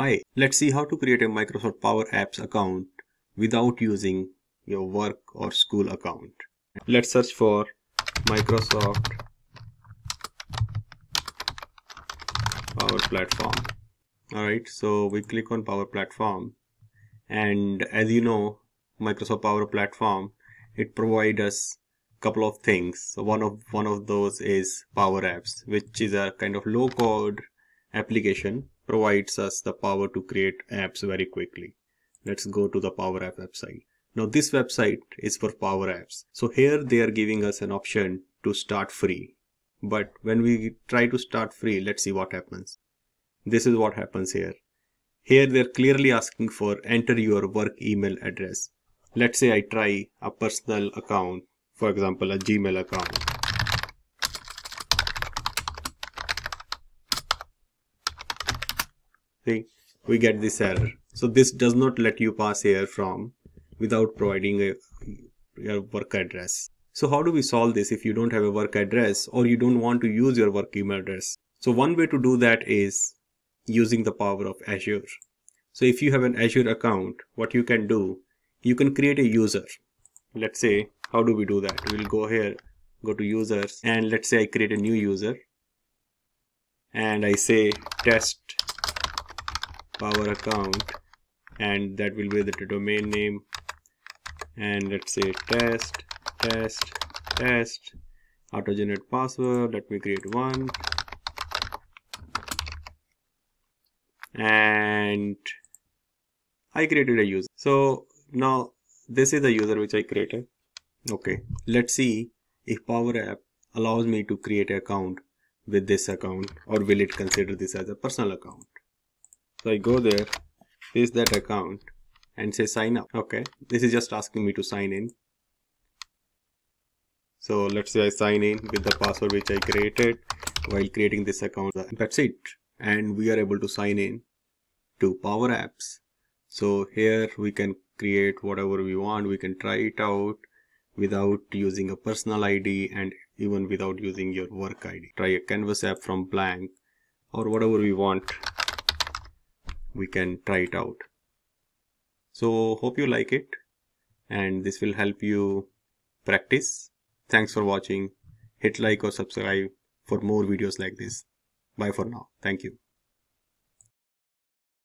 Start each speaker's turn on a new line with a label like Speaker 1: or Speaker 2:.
Speaker 1: Hi, let's see how to create a Microsoft Power Apps account without using your work or school account. Let's search for Microsoft Power Platform. Alright, so we click on Power Platform and as you know Microsoft Power Platform it provides us couple of things so one of one of those is power apps which is a kind of low code application provides us the power to create apps very quickly. Let's go to the power app website. Now this website is for power apps. So here they are giving us an option to start free. But when we try to start free let's see what happens. This is what happens here. Here they're clearly asking for enter your work email address. Let's say i try a personal account for example a gmail account see we get this error. So this does not let you pass here from without providing a your work address. So how do we solve this if you don't have a work address or you don't want to use your work email address? So one way to do that is using the power of azure. So if you have an azure account what you can do you can create a user. Let's say how do we do that? We'll go here go to users and let's say I create a new user. And I say test power account and that will be the domain name. And let's say test test test auto generate password let me create one. And I created a user. So now this is the user which I created. Okay let's see if power app allows me to create an account with this account or will it consider this as a personal account so i go there paste that account and say sign up. Okay this is just asking me to sign in. So let's say i sign in with the password which i created while creating this account. That's it. And we are able to sign in to power apps. So here we can create whatever we want. We can try it out without using a personal ID and even without using your work ID. Try a canvas app from blank or whatever we want. We can try it out. So hope you like it and this will help you practice. Thanks for watching. Hit like or subscribe for more videos like this. Bye for now. Thank you.